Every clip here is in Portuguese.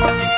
Bye.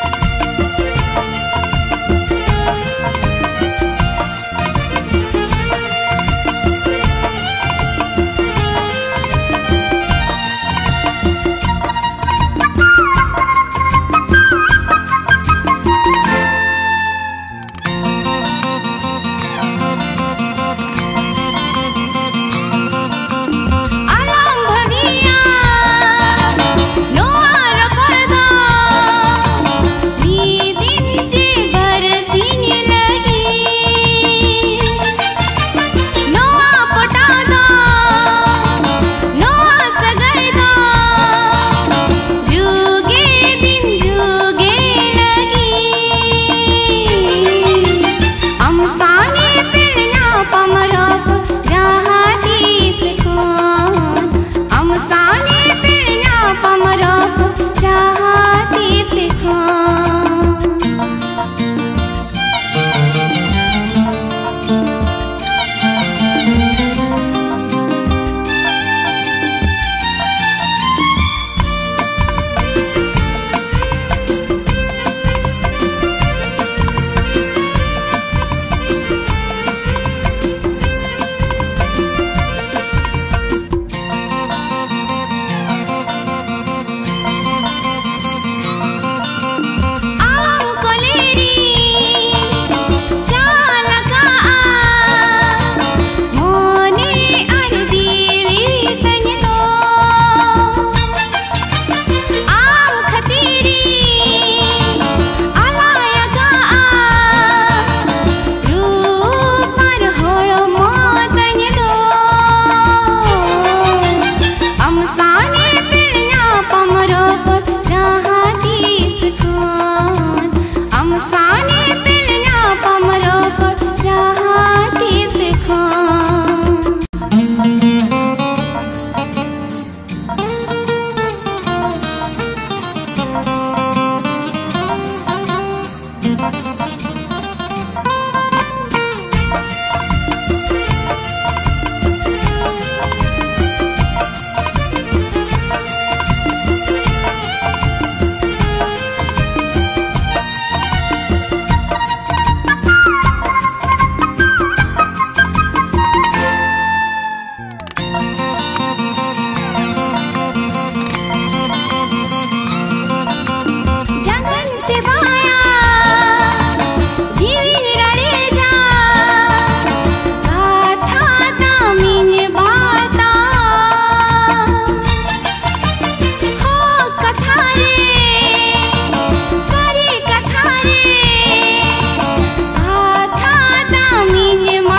minha.